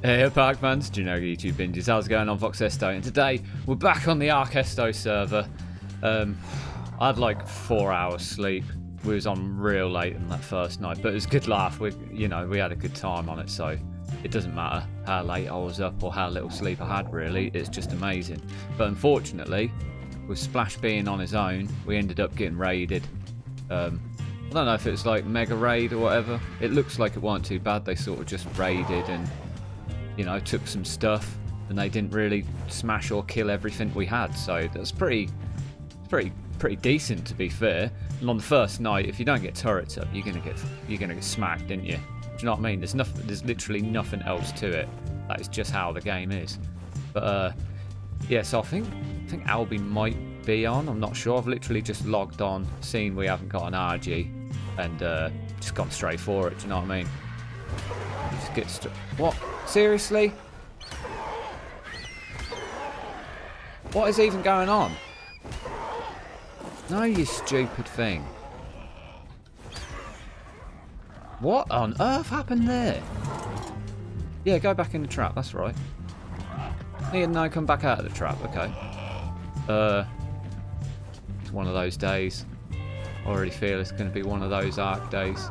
Hey, Park fans, know YouTube binges? How's it going on Voxesto? And today we're back on the Arkesto server. Um, I had like four hours sleep. We was on real late in that first night, but it was a good laugh. We, you know, we had a good time on it, so it doesn't matter how late I was up or how little sleep I had. Really, it's just amazing. But unfortunately, with Splash being on his own, we ended up getting raided. Um, I don't know if it's like mega raid or whatever. It looks like it wasn't too bad. They sort of just raided and you know, took some stuff and they didn't really smash or kill everything we had. So that's pretty, pretty, pretty decent to be fair. And on the first night, if you don't get turrets up, you're gonna get you're gonna get smacked, didn't you? Do you know what I mean? There's nothing. There's literally nothing else to it. That is just how the game is. But uh, yeah, so I think I think Albie might be on. I'm not sure. I've literally just logged on, seen we haven't got an RG, and uh, just gone straight for it. Do you know what I mean? Get st what? Seriously? What is even going on? No, you stupid thing. What on earth happened there? Yeah, go back in the trap, that's right. Yeah, no, come back out of the trap, okay. Uh, it's one of those days. I already feel it's going to be one of those arc days.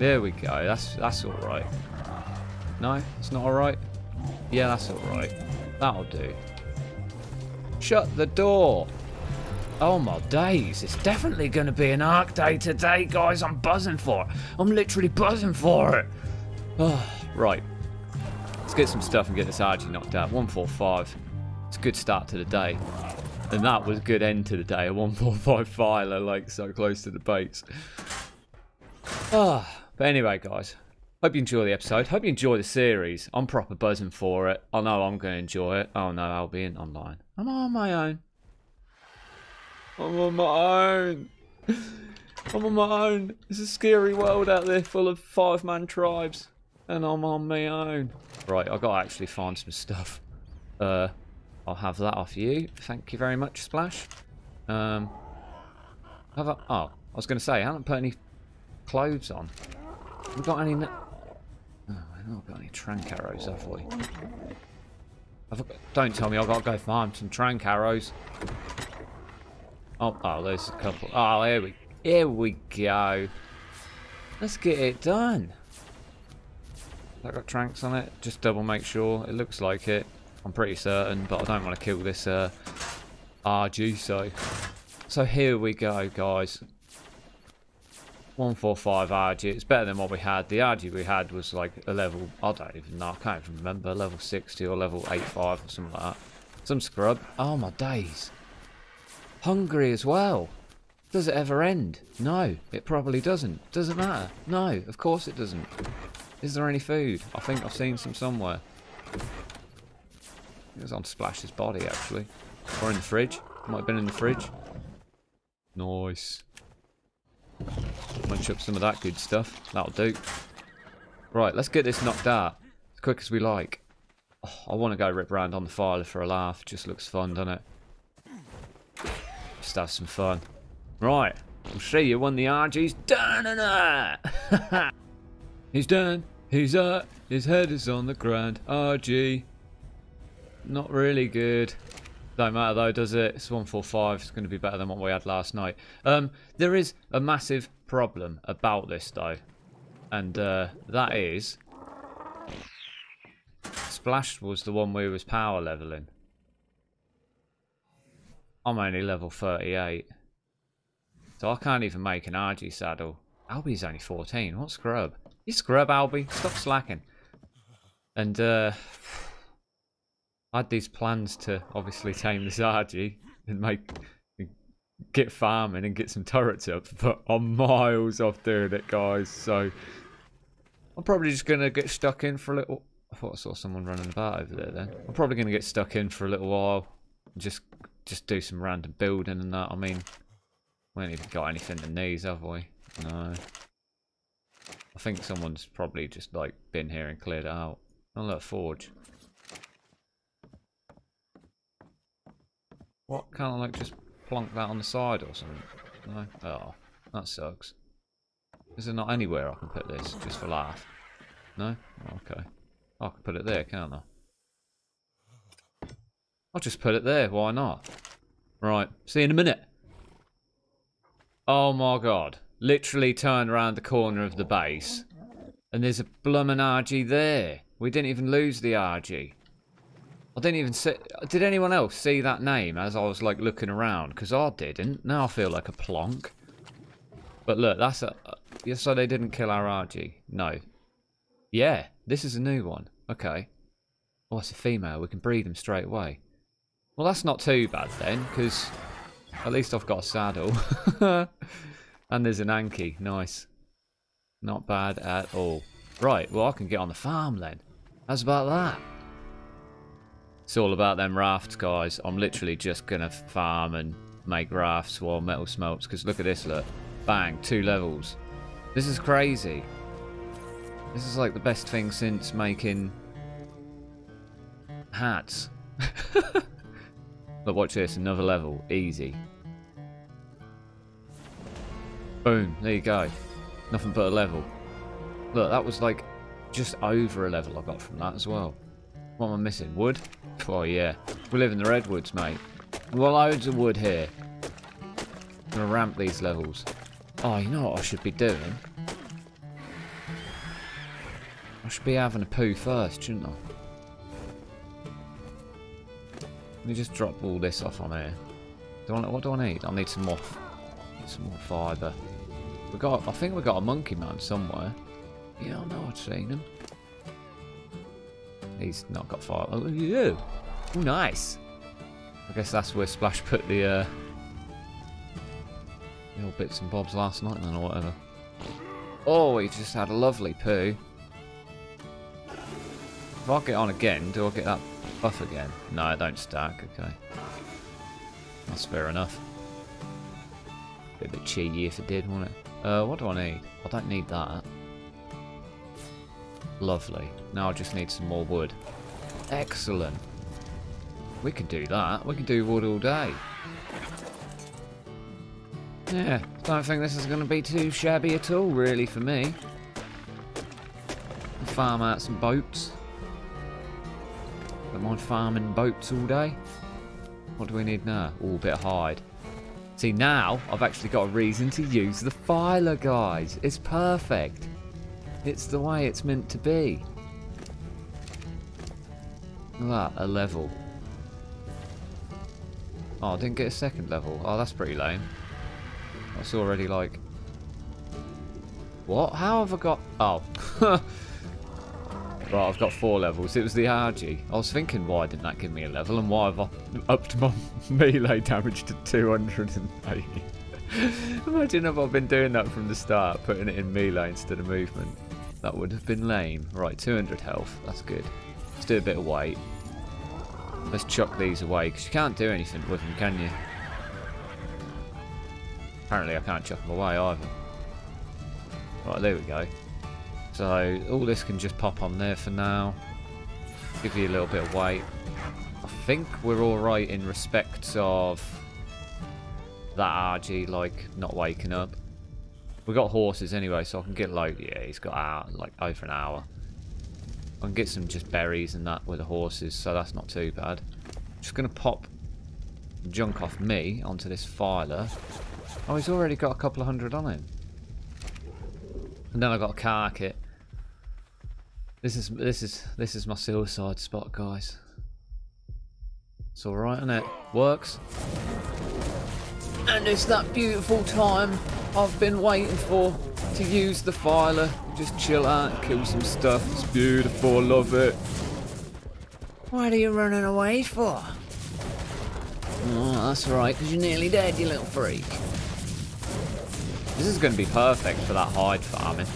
There we go, that's, that's alright. No, it's not alright? Yeah, that's alright. That'll do. Shut the door! Oh my days, it's definitely going to be an arc day today, guys. I'm buzzing for it. I'm literally buzzing for it. Oh, right. Let's get some stuff and get this RG knocked out. 145. It's a good start to the day. And that was a good end to the day. A 145 filer, like, so close to the base. Ah, but anyway, guys. Hope you enjoy the episode. Hope you enjoy the series. I'm proper buzzing for it. I know I'm going to enjoy it. Oh no, I'll be in online. I'm on my own. I'm on my own. I'm on my own. It's a scary world out there full of five-man tribes. And I'm on my own. Right, I've got to actually find some stuff. Uh, I'll have that off you. Thank you very much, Splash. Um, have I... Oh, I was going to say, I haven't put any clothes on. We got any... Oh, I've not got any trank arrows, have we? I've don't tell me I've got to go farm some trank arrows. Oh, oh, there's a couple. Oh, here we, here we go. Let's get it done. That got tranks on it. Just double make sure. It looks like it. I'm pretty certain, but I don't want to kill this uh, RG. So, so here we go, guys. 145 RG. It's better than what we had. The RG we had was like a level, I don't even know, I can't even remember, level 60 or level 85 or something like that. Some scrub. Oh my days. Hungry as well. Does it ever end? No, it probably doesn't. Doesn't matter. No, of course it doesn't. Is there any food? I think I've seen some somewhere. It was on Splash's body actually. Or in the fridge. Might have been in the fridge. Nice. Munch up some of that good stuff. That'll do. Right, let's get this knocked out. As quick as we like. Oh, I want to go rip around on the filer for a laugh. Just looks fun, doesn't it? Just have some fun. Right. We'll see you when the RG's done and He's done. He's up. His head is on the ground. RG. Not really good. Don't matter though, does it? It's 145. It's going to be better than what we had last night. Um, there is a massive problem about this though. And uh, that is... Splash was the one we was power leveling. I'm only level 38. So I can't even make an RG saddle. Albie's only 14. What scrub? You scrub, Albie. Stop slacking. And, uh... I had these plans to obviously tame this RG and make get farming and get some turrets up, but I'm miles off doing it, guys. So I'm probably just gonna get stuck in for a little. I thought I saw someone running about over there. Then I'm probably gonna get stuck in for a little while, just just do some random building and that. I mean, we ain't even got anything in these, have we? No. I think someone's probably just like been here and cleared it out. Oh look, forge. What? Can't I like just plonk that on the side or something? No? Oh, that sucks. Is there not anywhere I can put this, just for laugh? No? Oh, okay. I can put it there, can't I? I'll just put it there, why not? Right, see you in a minute. Oh my god. Literally turned around the corner of the base. And there's a bloomin' RG there. We didn't even lose the RG. I didn't even see... Did anyone else see that name as I was, like, looking around? Because I didn't. Now I feel like a plonk. But look, that's a... Uh, so they didn't kill our RG? No. Yeah, this is a new one. Okay. Oh, it's a female. We can breed them straight away. Well, that's not too bad then, because at least I've got a saddle. and there's an Anki. Nice. Not bad at all. Right, well, I can get on the farm then. How's about that? It's all about them rafts, guys. I'm literally just going to farm and make rafts while metal smelts. Because look at this, look. Bang, two levels. This is crazy. This is like the best thing since making hats. but watch this, another level. Easy. Boom, there you go. Nothing but a level. Look, that was like just over a level I got from that as well. What am I missing? Wood? Oh yeah. We live in the redwoods, mate. We've got loads of wood here. I'm gonna ramp these levels. Oh, you know what I should be doing? I should be having a poo first, shouldn't I? Let me just drop all this off on here. Do I, what do I need? I need some more, some more fibre. We got. I think we got a monkey man somewhere. Yeah, I know I've seen him. He's not got fire. Oh, you. Oh, nice. I guess that's where Splash put the uh, little bits and bobs last night then or whatever. Oh, he just had a lovely poo. If I get on again, do I get that buff again? No, I don't stack. Okay. That's fair enough. Bit a bit cheeky if it did, wouldn't it? Uh, what do I need? I don't need that. Lovely. Now I just need some more wood. Excellent. We can do that. We can do wood all day. Yeah, don't think this is going to be too shabby at all, really, for me. Farm out some boats. Don't mind farming boats all day. What do we need now? Oh, a bit of hide. See, now I've actually got a reason to use the filer, guys. It's perfect. It's the way it's meant to be. Look that, a level. Oh, I didn't get a second level. Oh, that's pretty lame. That's already like... What? How have I got... Oh. right, I've got four levels. It was the RG. I was thinking, why didn't that give me a level? And why have I upped my melee damage to 280? Imagine if I've been doing that from the start, putting it in melee instead of movement. That would have been lame. Right, 200 health. That's good. Let's do a bit of weight. Let's chuck these away, because you can't do anything with them, can you? Apparently I can't chuck them away either. Right, there we go. So, all this can just pop on there for now. Give you a little bit of weight. I think we're alright in respect of that RG, like, not waking up. We got horses anyway, so I can get like yeah, he's got hour, like over an hour. I can get some just berries and that with the horses, so that's not too bad. Just gonna pop junk off me onto this filer. Oh, he's already got a couple of hundred on him. And then I got a car kit. This is this is this is my suicide spot, guys. It's alright, isn't it? Works. And it's that beautiful time I've been waiting for to use the filer. Just chill out, kill some stuff. It's beautiful, love it. What are you running away for? Oh, that's right, because you're nearly dead, you little freak. This is going to be perfect for that hide farming.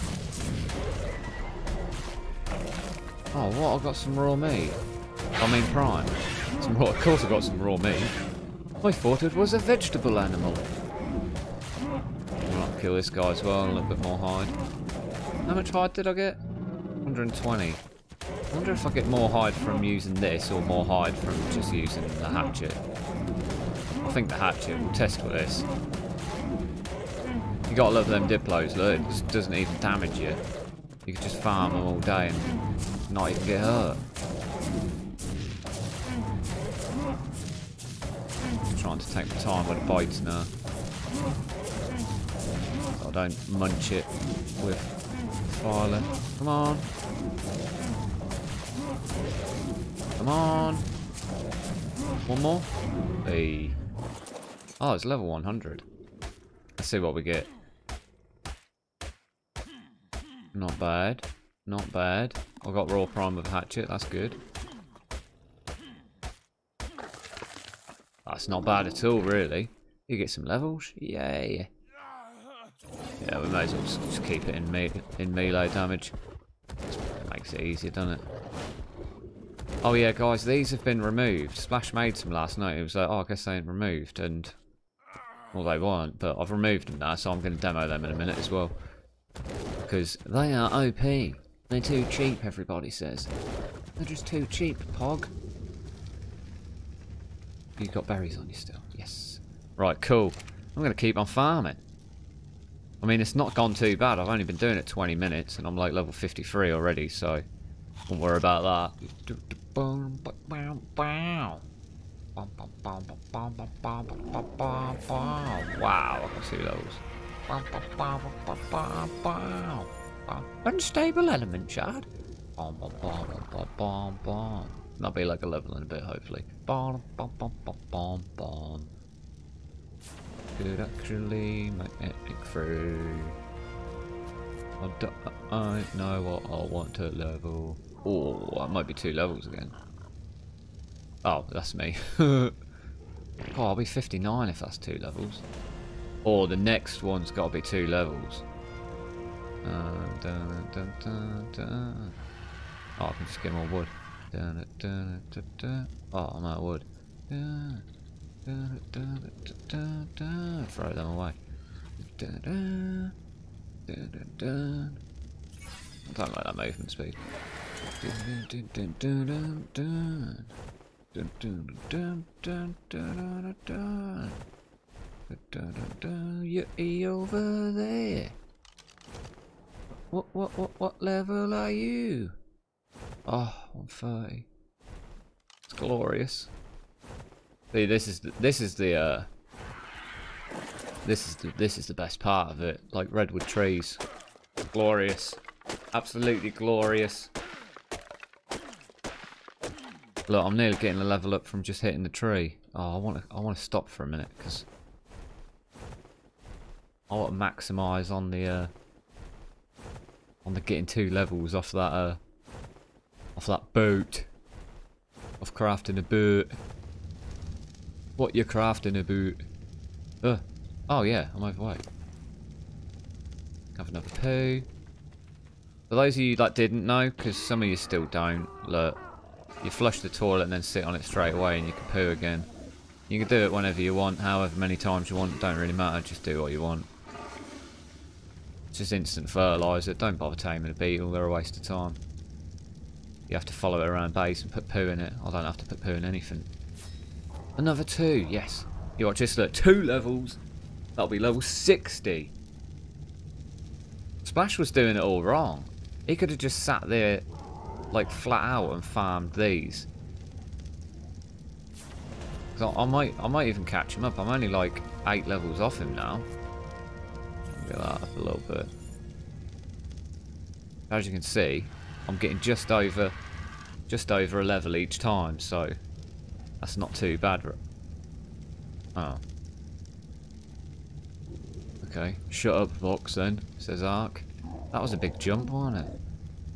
Oh, what? I've got some raw meat. I mean prime. Some raw, of course I've got some raw meat. I thought it was a vegetable animal. I'll kill this guy as well, a little bit more hide. How much hide did I get? 120. I wonder if I get more hide from using this or more hide from just using the hatchet. I think the hatchet. We'll test for this. You gotta love them diplos, look, it just doesn't even damage you. You can just farm them all day and not even get hurt. Trying to take my time with the bites now. Don't munch it with filing. Come on. Come on. One more. Hey. Oh, it's level 100. Let's see what we get. Not bad. Not bad. I got raw prime with hatchet. That's good. That's not bad at all, really. You get some levels. Yay. Yeah, we may as well just, keep it in me in melee damage. Makes it easier, doesn't it? Oh yeah, guys, these have been removed. Splash made some last night. It was like, oh, I guess they ain't removed, and well, they weren't, but I've removed them now, so I'm going to demo them in a minute as well. Because they are OP. They're too cheap, everybody says. They're just too cheap, Pog. You've got berries on you still. Yes. Right, cool. I'm going to keep on farming. I mean, it's not gone too bad. I've only been doing it 20 minutes, and I'm like level 53 already, so don't worry about that. Wow, I can see those. Unstable element shard. That'll be like a level in a bit, hopefully. Could actually magnetic through. I don't know what I want to level. Oh, that might be two levels again. Oh, that's me. oh, I'll be 59 if that's two levels. Or the next one's got to be two levels. Uh, dun, dun, dun, oh, I can just get more wood. Oh, I'm out of wood. Throw them away. I don't like that movement speed. You're over there. What, what, what, what level are you? Oh, 130. It's glorious. See, this is the, this is the uh, this is the this is the best part of it. Like redwood trees, glorious, absolutely glorious. Look, I'm nearly getting the level up from just hitting the tree. Oh, I want to I want to stop for a minute because I want to maximise on the uh, on the getting two levels off that uh, off that boat. Of crafting a boat. What you're crafting a boat? Uh, oh yeah, I'm overweight. Have another poo. For those of you that didn't know, because some of you still don't, look, you flush the toilet and then sit on it straight away and you can poo again. You can do it whenever you want, however many times you want, don't really matter, just do what you want. It's just instant fertiliser, don't bother taming a beetle, they're a waste of time. You have to follow it around base and put poo in it. I don't have to put poo in anything. Another two, yes. You watch this, look, two levels. That'll be level 60. Splash was doing it all wrong. He could have just sat there like flat out and farmed these. I, I might I might even catch him up. I'm only like eight levels off him now. Get that up a little bit. As you can see, I'm getting just over just over a level each time, so that's not too bad. Oh. Okay, shut up box then, says Ark. That was a big jump, wasn't it?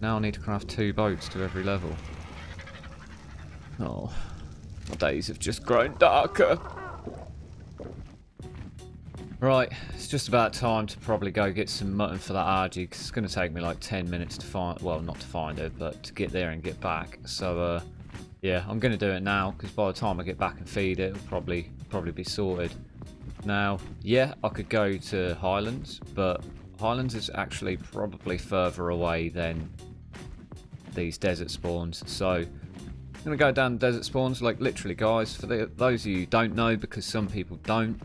Now I need to craft two boats to every level. Oh, my days have just grown darker. Right, it's just about time to probably go get some mutton for that Argy, because it's going to take me like 10 minutes to find, well, not to find it, but to get there and get back. So, uh, yeah, I'm going to do it now, because by the time I get back and feed it, it'll probably, probably be sorted. Now, yeah, I could go to Highlands, but Highlands is actually probably further away than these desert spawns. So I'm going to go down desert spawns, like literally guys, for the, those of you don't know, because some people don't,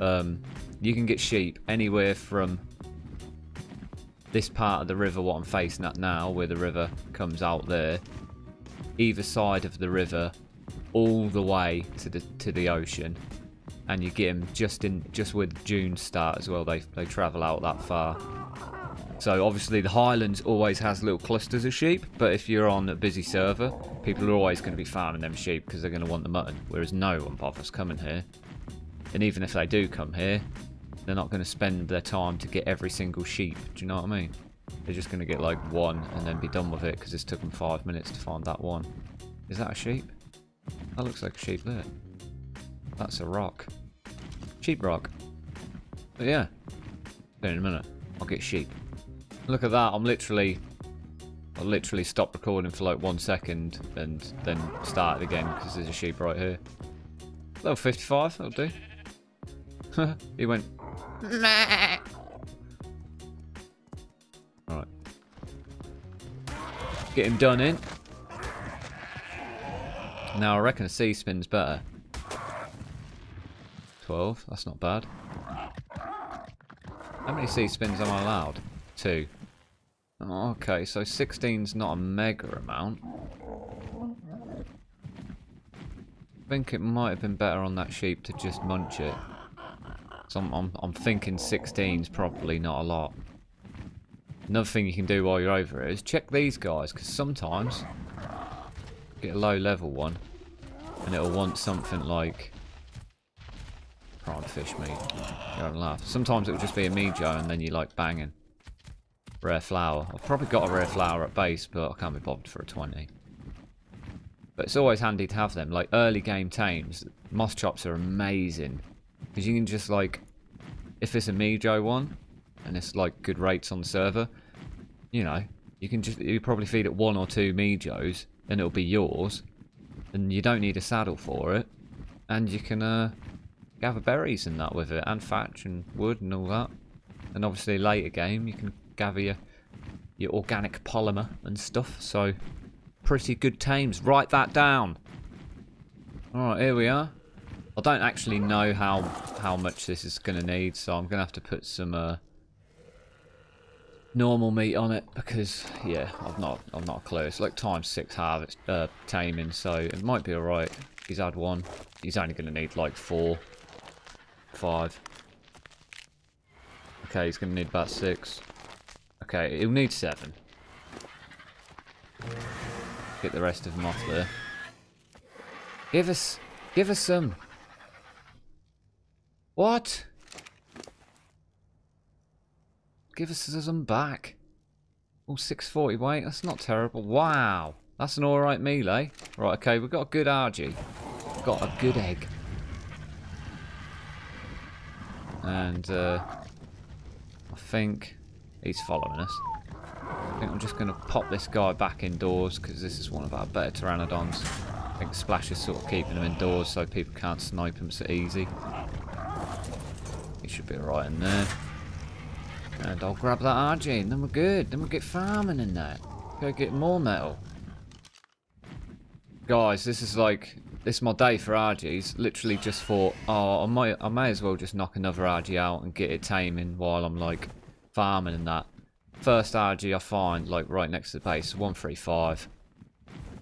um, you can get sheep anywhere from this part of the river, what I'm facing at now, where the river comes out there, either side of the river, all the way to the to the ocean, and you get them just in just the dunes start as well. They they travel out that far. So obviously the Highlands always has little clusters of sheep, but if you're on a busy server, people are always going to be farming them sheep because they're going to want the mutton, whereas no one bothers coming here. And even if they do come here, they're not going to spend their time to get every single sheep. Do you know what I mean? They're just going to get like one and then be done with it because it's took them five minutes to find that one. Is that a sheep? That looks like a sheep there. That's a rock. Sheep rock. But yeah. In a minute. I'll get sheep. Look at that. I'm literally... I literally stopped recording for like one second and then started again because there's a sheep right here. Level 55, that'll do. he went... Meh. Get him done in. Now I reckon a C spin's better. 12, that's not bad. How many C spins am I allowed? Two. Okay, so 16's not a mega amount. I think it might have been better on that sheep to just munch it. So I'm, I'm, I'm thinking 16's probably not a lot. Another thing you can do while you're over it is check these guys, because sometimes get a low level one and it'll want something like prime fish meat. You don't laugh. Sometimes it'll just be a Mijo and then you like banging. Rare flower. I've probably got a rare flower at base, but I can't be bothered for a 20. But it's always handy to have them. Like early game tames, Moschops are amazing. Because you can just like, if it's a Mijo one, and it's like good rates on the server, you know, you can just, you probably feed it one or two Mijos, and it'll be yours. And you don't need a saddle for it. And you can uh, gather berries and that with it, and thatch and wood and all that. And obviously later game, you can gather your, your organic polymer and stuff. So, pretty good tames. Write that down. Alright, here we are. I don't actually know how how much this is going to need, so I'm going to have to put some uh, normal meat on it because yeah, I've not I've not a clue. It's like times six harvest uh, taming, so it might be alright. He's had one. He's only to need like four, five. Okay, he's to need about six. Okay, he'll need seven. Get the rest of them off there. Give us, give us some. What? Give us some back. Oh, 640 weight. That's not terrible. Wow. That's an alright melee. Right, okay, we've got a good RG. Got a good egg. And, uh, I think he's following us. I think I'm just going to pop this guy back indoors because this is one of our better Pteranodons. I think Splash is sort of keeping him indoors so people can't snipe him so easy. He should be alright in there. And I'll grab that RG then we're good. Then we'll get farming in that. Go get more metal. Guys, this is like, this is my day for RGs. Literally just thought, oh, I might, I may as well just knock another RG out and get it taming while I'm like farming and that. First RG I find, like right next to the base, 135.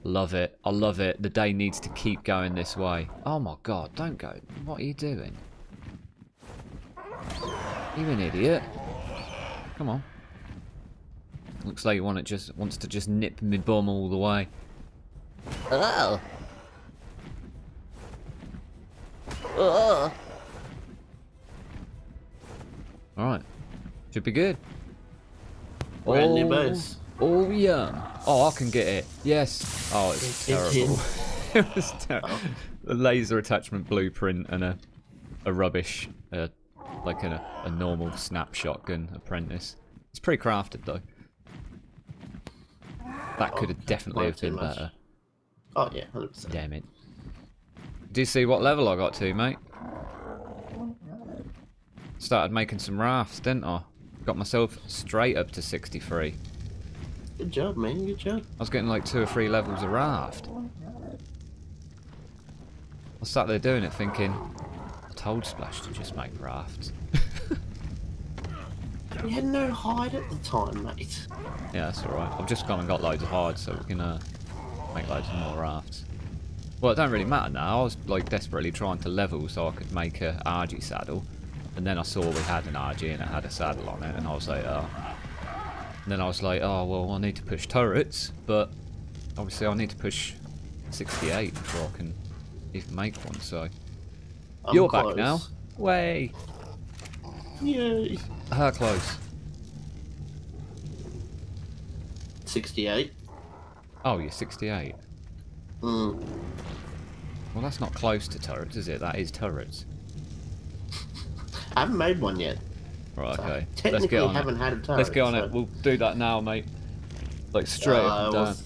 Love it. I love it. The day needs to keep going this way. Oh my god, don't go. What are you doing? You an idiot. Come on. Looks like you want it just wants to just nip me bum all the way. Oh. Oh. Alright. Should be good. Brand new Oh, base. Oh yeah. Oh, I can get it. Yes. Oh, it's It's terrible. it was terrible. A laser attachment blueprint and a a rubbish, uh, like a, a normal snapshot gun apprentice. It's pretty crafted though. That could have oh, definitely have been better. Oh yeah, hundred percent. Damn it. Do you see what level I got to, mate? Started making some rafts, didn't I? Got myself straight up to 63. Good job, man. Good job. I was getting like two or three levels of raft. I sat there doing it thinking, told Splash to just make rafts. We had no hide at the time, mate. Yeah, that's alright. I've just gone and got loads of hide so we can uh, make loads of more rafts. Well, it don't really matter now. I was like desperately trying to level so I could make a RG saddle. And then I saw we had an RG and it had a saddle on it and I was like, oh. And then I was like, oh, well, I need to push turrets, but obviously I need to push 68 before I can even make one, so. I'm You're close. back now. Way. Yay. How close? 68. Oh, you're 68. Mm. Well, that's not close to turrets, is it? That is turrets. I haven't made one yet. Right, so okay. Let's Technically, get on haven't it. had a turret. Let's get on so- it. We'll do that now, mate. Like straight Uh, up I and down.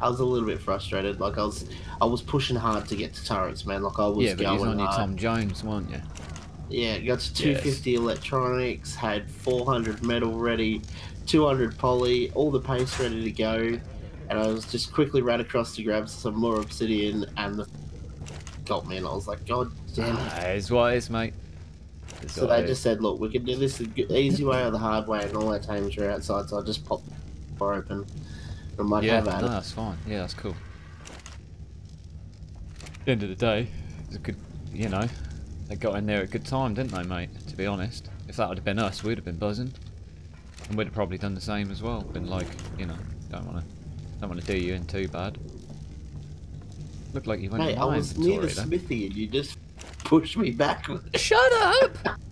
Was, I was a little bit frustrated. Like I was, I was pushing hard to get to turrets, man. Like I was Yeah, but going he's on your. Tom Jones, weren't you? Yeah, got to 250 electronics, had 400 metal ready, 200 poly, all the paste ready to go, and I was just quickly ran across to grab some more obsidian, and the got me, and I was like, God damn it. Ah, it's what it is, mate. It's So what they just said, look, we can do this the easy way or the hard way, and all our teams are outside, so I just popped the door open. I might Yeah, have at no, that's fine. Yeah, that's cool. At the end of the day, it's a good, you know, they got in there at a good time, didn't they, mate? To be honest, if that would have been us, we'd have been buzzing, and we'd have probably done the same as well. Been like, you know, don't want to, don't want to do you in too bad. Looked like you went Mate, in I my was near the inventory smithy, and you just pushed me back. Shut up!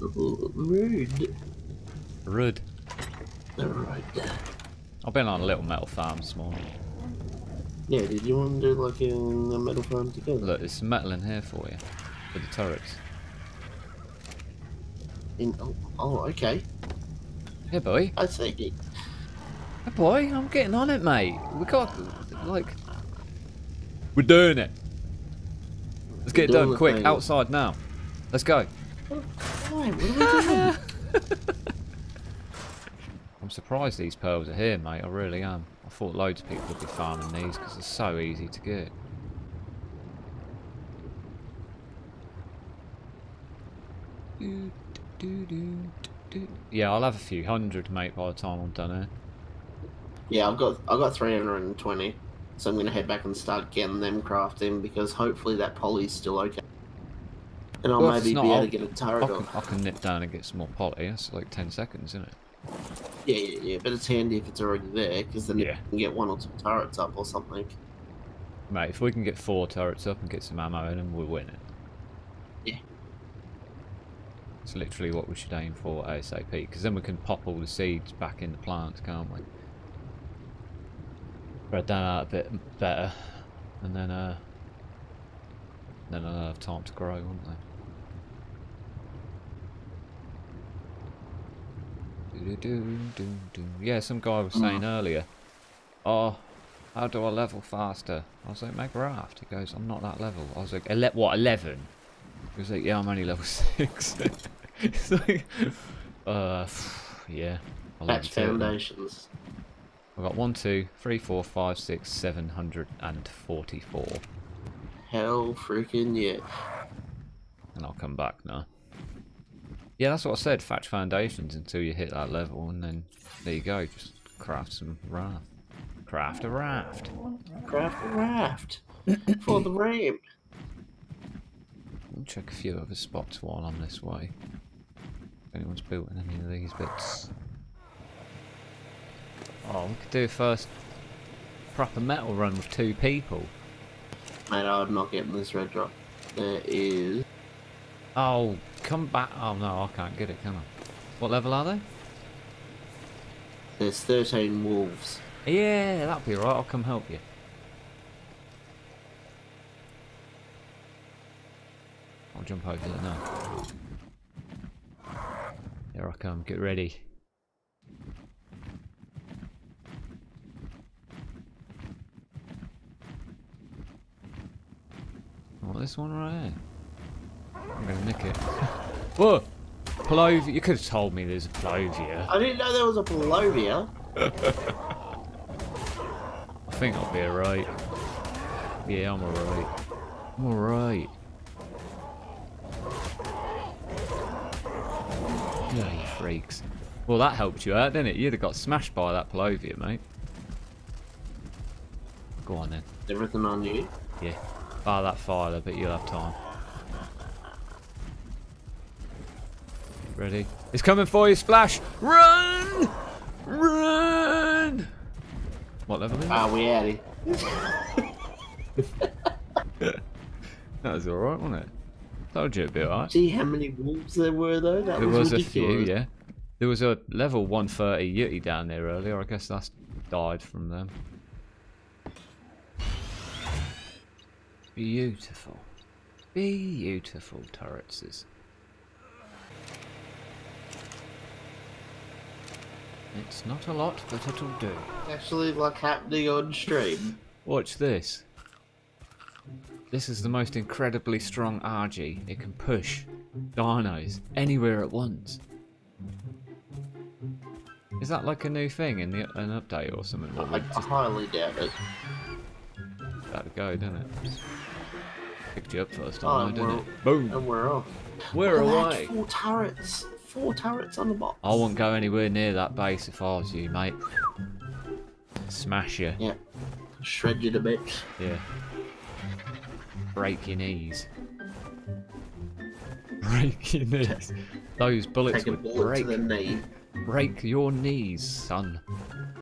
Rude. Rude. Rude. I've been on a little metal farm this morning. Yeah, did you want to do like a, a metal farm together? Look, there's some metal in here for you. For the turrets. In, oh, oh, okay. Yeah, boy. I see. Hey, boy, I'm getting on it, mate. We got, like... We're doing it. Let's get it We're doing done quick. Outside now. Let's go. Why? What are we doing? I'm surprised these pearls are here, mate. I really am. I thought loads of people would be farming these because they're so easy to get. Yeah, I'll have a few hundred, mate, by the time I'm done here. yeah, I've got I've got 320, so I'm gonna head back and start getting them crafting because hopefully that poly's still okay. And I'll Well, maybe not, be able I'll- to get a turret I can. I can nip down and get some more poly. That's like 10 seconds, isn't it? Yeah, yeah, yeah. But it's handy if it's already there because then Yeah. you can get one or two turrets up or something. Mate, if we can get four turrets up and get some ammo in them, we'll win it. Yeah. It's literally what we should aim for ASAP, because then we can pop all the seeds back in the plants, can't we? Spread that out a bit better, and then uh, then they'll have time to grow, won't Yeah, some guy was saying earlier, oh, how do I level faster? I was like, make raft. He goes, I'm not that level. I was like, Ele what, 11? He was like, yeah, I'm only level 6. it's like, uh, yeah. I'll leave Patch you to it then. foundations. I've got 1, 2, 3, 4, 5, 6, 744. Hell freaking yeah. And I'll come back now. Yeah, that's what I said. Thatch foundations until you hit that level, and then there you go. Just craft some raft. Craft a raft. Craft a raft for the ramp. We'll check a few other spots while I'm this way. If anyone's built in any of these bits. Oh, we could do a first proper metal run with two people. Mate, I'm not getting this red drop. There is. Oh, come back. Oh no, I can't get it, can I? What level are they? There's 13 wolves. Yeah, that'll be right. I'll come help you. I'll jump over there now. Here I come. Get ready. This one right here. I'm gonna nick it. Whoa! Purlovia. You could have told me there's a Purlovia. I didn't know there was a Purlovia. I think I'll be alright. Yeah, I'm alright. I'm alright. freaks. Well, that helped you out, didn't it? You'd have got smashed by that Purlovia, mate. Go on then. Everything on you. Yeah. Bar that fire, but you'll have time. Ready? It's coming for you, Splash! Run! Run! What level is it? Ah, we out here. That was alright, wasn't it? Told you it'd be alright. See how many wolves there were though? That There was, was a few, ridiculous. yeah. There was a level 130 Yeti down there earlier. I guess that's died from them. Beautiful. Beautiful turrets. It's not a lot, but it'll do. Actually, like happening on stream. Watch this. This is the most incredibly strong RG. It can push dinos anywhere at once. Is that like a new thing in the, an update or something? Or I, we I highly doubt it. it go, didn't it? Picked you up first Oh, time, though, didn't it? Boom! And we're off. We're Oh, away! Four turrets. Four turrets on the box. I wouldn't go anywhere near that base if I was you, mate. Smash you. Yeah. Shred you to bits. Yeah. Break your knees. Break your knees. Those bullets Take would bullet break to the knee. break your knees, son.